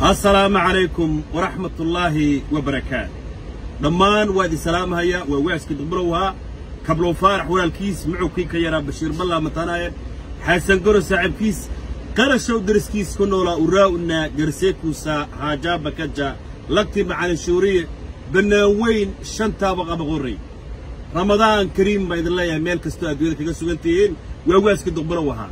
assalaamu calaykum waraxmatullaahi wabarakaatu dhammaan waa idin salaamahaya waa waaska duqbalowhaa kablow faarax walaalkiis mucugkii ka yaraa bashiir ballaa matanaaye xasan goro saaxiibkiis qarashow deriskiis ku noolaa uraa'una garseekuusa haajaaba kaja lagti macalin shuuriye bannaan weyn shantaaba qabaqorray ramadaan kariim baa idin leeyahay meel kastoo adduunyada kaga sugan tihiin waa waaska duqbalow ahaa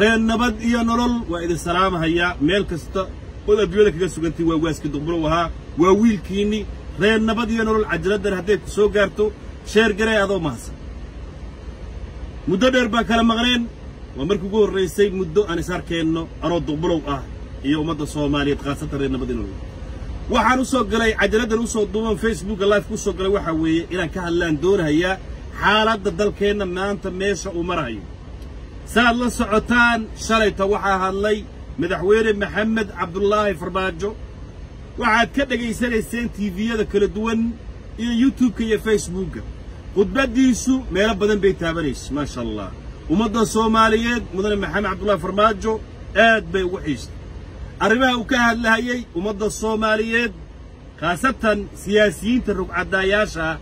reer nabad iyo nolol waa idin salaamahayaa meel kasta ood adduunyada kaga sugantihiin waa waaska duqbalow ahaa waa wiilkiinni reer nabad iyo nolol cajaladdan hadday ku soo gaarto sheer garee adoo mahadsan muddo dheer baan kala maqneen waa markii ugu horraysay muddo aan is arkeenno anoo duqbalow ah iyo ummadda soomaaliyeed khaasatan reer nabad iyo nolol. Waxaan u soo galay cajaladdan u soo duuban facebooka live ku galay waxaa weeye inaan ka hadlaan doonahayaa xaaladda dalkeenna maanta meesha uu marahayo saaad la socotaan shalayta waxaa hadlay مدحويري محمد عبد الله فرباجو وعاد كده جيسان تي في هذا كل دوان يوتيوب كي فيسبوك قد بدي شو ما رب بدن ما شاء الله ومضى الصوماليين مدن محمد عبد الله فرماجو آد بي وحيش أربعة وكهل لها يي ومضى الصوماليين خاصة سياسيين تربع داياشا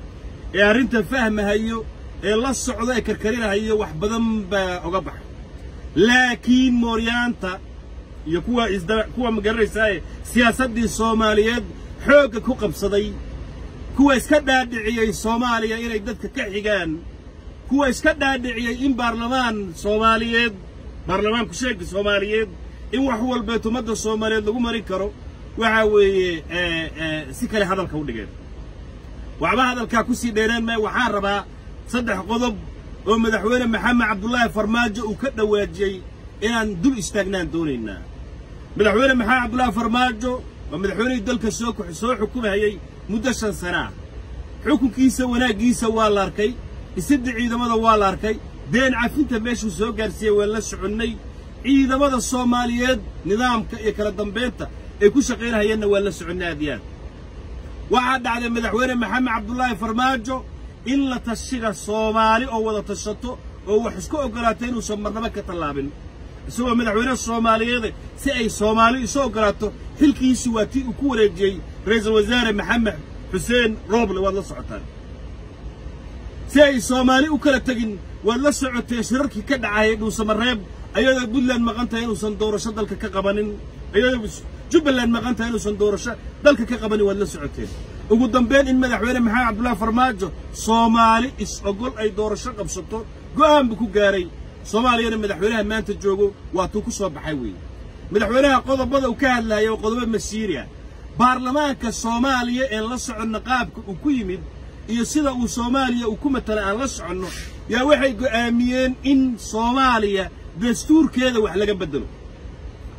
يا رنت فهم هيو الله الصعودة كركرينا هيو وح بدن بعقبح لكن موريانتا iyo kuwa isda kuwa magaranaysae siyaasaddii soomaaliyeed xoogga ku qabsaday kuwa iska dhaadhiciyey soomaaliya inay dadka ka xigaan kuwa iska dhaadhiciyey in baarlamaan soomaaliyeed baarlamaanku sheegka soomaaliyeed in wax walbeed ummadda soomaaliyeed lagu marin karo waxaa weeye si kale hadalka u dhigeen. Waxba hadalkaa ku sii dheereen maya waxaan rabaa saddex qodob oo madaxweyne maxamed cabdulaahi farmaajo uu ka dhawaajiyey inaan dul istaagnaan doonaynaa مدحونا محاي عبد الله فرماجو ومدحوني دلك السوق وحسوح حكومة هي مدشن سنة. حكم كيسة ولا كيسة والاركي يسد عيد ماذا والله أركي دين عفنت ماشي السوق أرسي ولا شعني. عيد ماذا الصوماليات نظام كلا دمبيتا يكون غيرها هي ولا شعني ديان وعد على مدحونا محمد عبد الله فرماجو. إلا تشغل صومالي أو ولا تشطو أو حسكو أو قراتين وسمر ما isagoo madaxweyne soomaaliyeede si ay soomaali isu oggolaato xilkiisu waa tii uu ku wareejiyey ra'iisul wasaare maxamed xuseen rooble waad la socotaan. Si ay soomaali u kala tegin waad la socotee shirarkii ka dhacayay dhuusamareeb ayadoo puntland maqan tahay inuusan doorasho dalka ka qabanin ayadoo jubbaland maqan tahay inuusan doorasho dalka ka qabanin waad la socoteen ugu dambayn in madaxweyne maxamed cabdullaahi farmaajo soomaali is-ogol ay doorasho qabsato go'aan buu ku gaaray soomaaliyana madaxweynaha maanta joogo waa tuu ku soo baxay weeye madaxweynaha qodobada uu ka hadlaaya oo qodobo masiiri ah baarlamaanka soomaaliya een la soconno qaabka uu ku yimid iyo sida uu soomaaliya uu ku matala aan la soconno yaa waxay go'aamiyeen in soomaaliya dastuurkeeda wax laga beddelo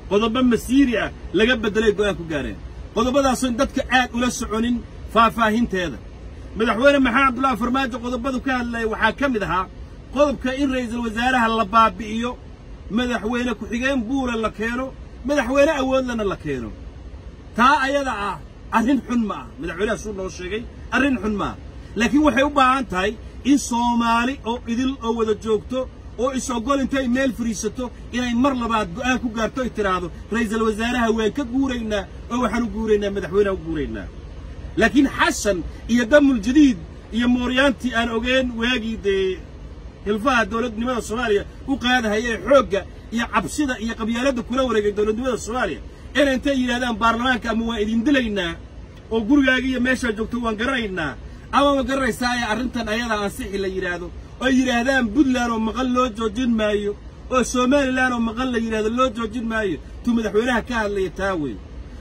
qodobo masiiri ah laga beddelay go'aan ku gaareen qodobadaasoon dadka aad ula soconin faahfaahinteeda madaxweyne maxamed cabdullaahi farmaajo qodobadu ka hadlaya waxaa ka mid ahaa قلبك إن رئيس الوزارة هالباب بيئيو مدح وينك وحيقين بورا لكينو مدح وينك أول لنا لكينو تا أيضا أرين حنما مدح وينك سورنا وشيقي أرين حنما لكن وحيوبا عانتاي إن صومالي أو إذل أو إذا جوكتو أو إسو قول انتاي ميل فريستو إلا إن مر لباد قاكو قارتو اترادو رئيس الوزارة هوينك قورينا أو حنو قورينا مدح وينك قورينا لكن حسن إيا الجديد يا موريانتي أنا أوجين واجي هلفها دولد نمان الصوماليا وقادها هي حقة يا عبسيدة يا قبيالات كلها ورقة دولد نمان الصوماليا إن أنت إلى هذا برلمان كموائدين دلينا وقرقا هي ماشا جوكتوان قرأينا أما مقرأي سايا أرنتان أيضا أنسيحي لا يرادو. إلى هذا بدلان ومغل لو جوجين مايو. وصومالي لأن ومغل إلى يرادو لو جوجين مايو تم دحوينها كان لي تاوي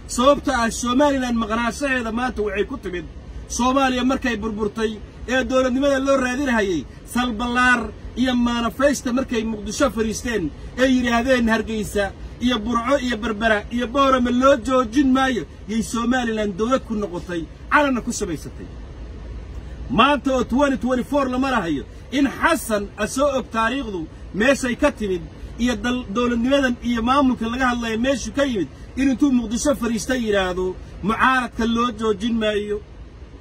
صوبتا الصومالي لأن مغراسا هذا ما توعي كتبين صوماليا مركي بربرتي. يا دولد نمان اللور رادير هايي salballaar iyo maanafaysta markay muqdisho fadhiisteen ee yidhaahdeen hargaysa iyo burco iyo berbera iyo boorama loo joojin maayo yay somalilan dowlad ku noqotay calanna ku samaysatay. Maanta oo twenty twenty four la marahayo in xasan a soo og taariikhdu meeshay ka timid iyo dowladnimadan iyo maamulka laga hadlaya meeshu ka yimid in intuu muqdisho fadhiista yidhaahdo mucaaradka loo joojin maayo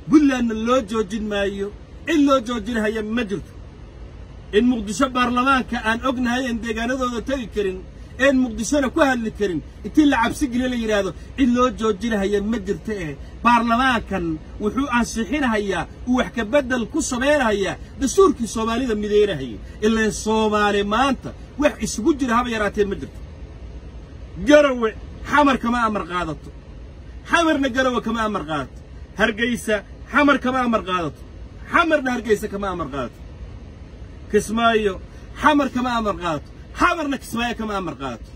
puntlandna loo joojin maayo cid loo joojinhaya ma jirto in muqdisho baarlamaanka aan ognahay aan deegaanadooda tegi karin een muqdishona ku hadli karin intii la cabsi geliyo la yidhaahdo cid loo joojinahaya ma jirta eh baarlamaankan wuxuu ansixinahayaa uu wax ka beddel ku samaynahayaa dastuurkii soomaalida midaynahayay ilaan soomaali maanta wax isugu jira haba yaraatee ma jirto garawe xamar kama amar qaadato xamarna garawe kama amar qaadato hargaysa xamar kama amar qaadato xamarna hargaysa kama amar qaadato kismaayo xamar kama amar qaadato xamarna kismaayo kama amar qaadato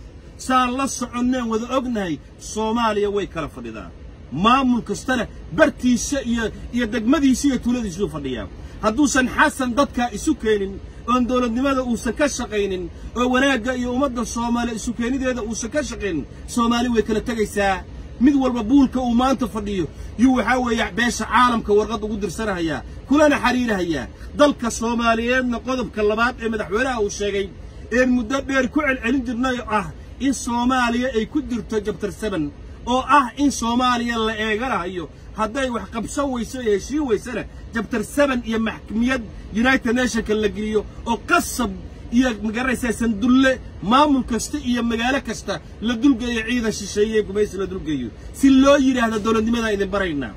saan la soconneen wada ognahay soomaaliya way kala fadhidaan maamul kastana bartiisa iyo iyo degmadiisa iyo tuuladiisuu fadhiyaa hadduusan xasan dadkaa isu keenin oon dowladnimada uusan ka shaqaynin oo wanaagga iyo ummadda soomaaliya isu keenideeda uusan ka shaqaynin soomaali way kala tegaysaa mid walba buulka uu maanta fadhiyo yuu waxaa weeye beesha caalamka warqad ugu dirsanahayaa kulana xidhiirahayaa dalka soomaaliyeedna qodobka labaad ee madaxweynaha uu sheegay een muddo dheer ku celcelin jirnay ah in soomaaliya ay ku jirto jabtar seben oo ah in soomaaliya la eeganahayo hadday wax qabsan weyso ee heshiin weysana jabtar seben iyo maxkamiyad united nationka la geliyo oo qasab مجرد سندل ما ملكشت يا مجالكشت لا دلقي عيدا شيء كميس لا دلقي سلو يري هذا دول نمنا إذا برينا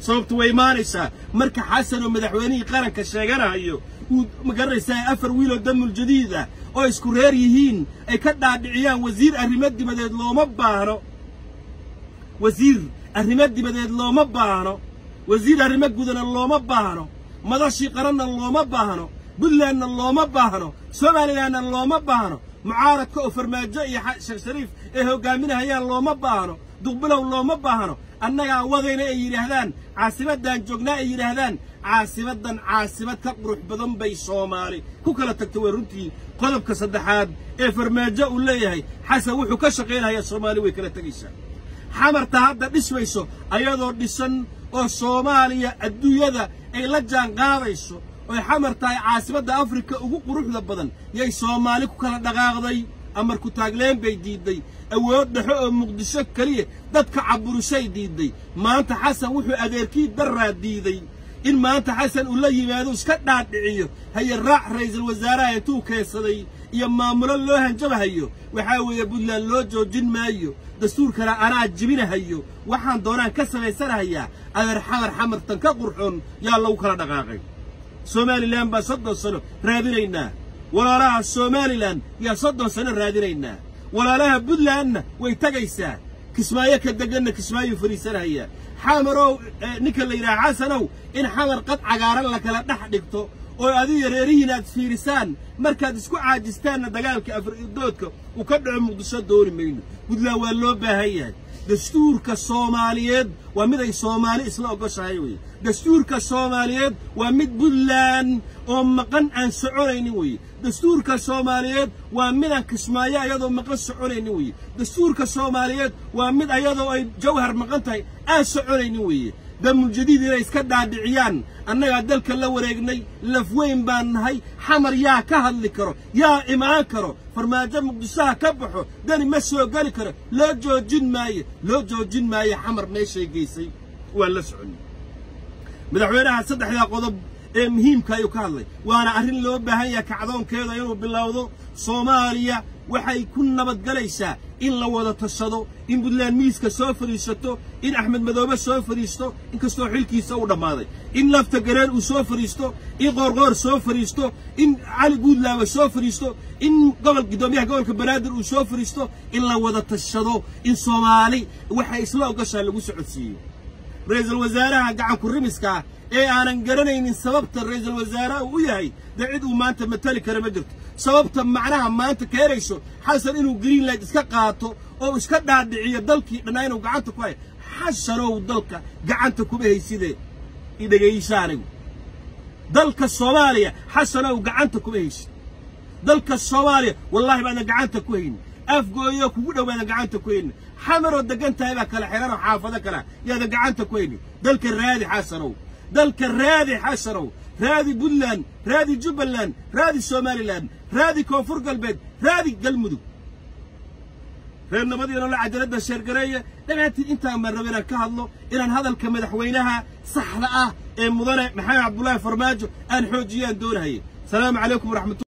صوبت ويمارسها مرك حسن ومدحوني قرن كشجرة أيو ومجرد سا أفر ويلو الدم الجديدة أو إسكورير يهين أي كدا عيان وزير أرمد بدل لو مبارو وزير أرمد بدل لو مبارو وزير أرمد بدل لو مبارو ماذا شي قرن لو مبارو baahno somalilanna looma baahno mucaaradka oo farmaajo iyo sheekh shariif ay hoggaaminahayaan looma baahno duqbilow looma baahno annagaa wadayna ay yidhaahdaan caasimaddan joognaa ay yidhaahdaan caasimaddan caasimad ka qurux badan bay soomaali ku kala tagtay waa runtii qodobka saddexaad ee farmaajo uu leeyahay xasan wuxuu ka shaqaynayaa soomaali way kala tegaysaa xamarta hadda dhismayso ayadoo dhisan oo soomaaliya adduunyada ay la jaan qaadayso وحمرتاي عاصمة أفريقيا وجوك روح لبدن ياي صومالي كوكالا داغاغاي أمركو تاغلان بيديدي أوود مقدشة كالية داكا عبروشاي ديدي ما أنت حسن وحو أديركي درا ديدي إن ما أنت حسن ولا يمادو سكات دعية هي الراح رئيس الوزراء تو كاسلي يا مامور الله هنجب هيو وحاول يبلل الله جو جن مايو دستور كلا أنا عجبين هيو وحن دوران كسر السر هيا أنا رحمر حمر تنكقرحون يا الله وكلا دقاقين somalilan baan soddon sano? Raadinaynaa walaalaha somalilan yaa soddon sano raadinaynaa walaalaha puntlandna way tegaysaa kismaayo ka deganna kismaayuu fadhiisanahayaa xamarow ninka la yidhaha xasanow in xamar qad cagaaran la kala dhex dhigto oo adiga reerihiin aad fiirisaan markaad isku caajistaanna dagaalka afridoodka uu ka dhaco muqdisho dooni mayno. Puntland waa loo baahan yahay dastuurka soomaaliyeed waa mid ay soomaali isla ogoshahay weye dastuurka soomaaliyeed waa mid puntland oo maqan aan soconaynin weye dastuurka soomaaliyeed waa midaan kismaayo ayadoo maqan soconaynin weye dastuurka soomaaliyeed waa mid ayadoo ay jawhar maqan tahay aan soconaynin weeye دم الجديد إذا يسكت عند عيان. أن يعدل كلا لفوين بان هاي؟ حمر يا كهل لكره يا إماكره فرما جم بساعة كبحه داني مشي وقال كره لا جو جن ماي لا جو جن ماي حمر ماشي جيسي ولا سعني من الحوار هذا يا قضب. Ee muhiimka ayuu ka hadlay. Waana arrin loo baahan yahay kacdoonkeeda inuu bilowdo. Soomaaliya waxay ku nabadgelaysaa in la wada tashado in puntland miiska soo fadhiisato in axmed madoobe soo fadhiisto inkastoo xilkiisa uu dhammaaday in lafta gareen uu soo fadhiisto in qoorqoor soo fadhiisto in cali guudlaawe soo fadhiisto in gobol guddoomiyaha gobolka banaadir uu soo fadhiisto in la wada tashado in soomaali waxay isla ogashaa lagu socodsiiyo ra'iisul wasaaraha gacanku rimiska ee aanan garanaynin sababta ra'iisul wasaaraha uu u yahay dee cid uu maanta matali kara ma jirto. Sababta macnaha maanta keenayso xasan inuu greenland iska qaato oo iska dhaadhiciyo dalkii dhannaa inuu gacanta ku hayo xasanow dalka gacanta kuma haysidee idhegaysa anigu. Dalka soomaaliya xasanow gacanta kuma haysid dalka soomaaliya wallaahi baadan gacanta ku haynin. Afgooyo kugu dhowaadan gacanta ku haynin حمر ودقنت هيبا كلا حيران وحافظة كلا. يا دقعان تكويني دلك الرادي حاسرو دلك الرادي حاسرو رادي بولان رادي جبلان رادي سومالي لأن رادي كوفر قلبيد رادي قلمدو. رينا مدينة الله عدل ادنا شير قرية. لما انتي انت أمر ربنا كهالله إلى هذا الكمد حوينها. صحراء إيه مضانع. محايا عبد الله فرماجو. أن جيان دون هي السلام عليكم ورحمة الله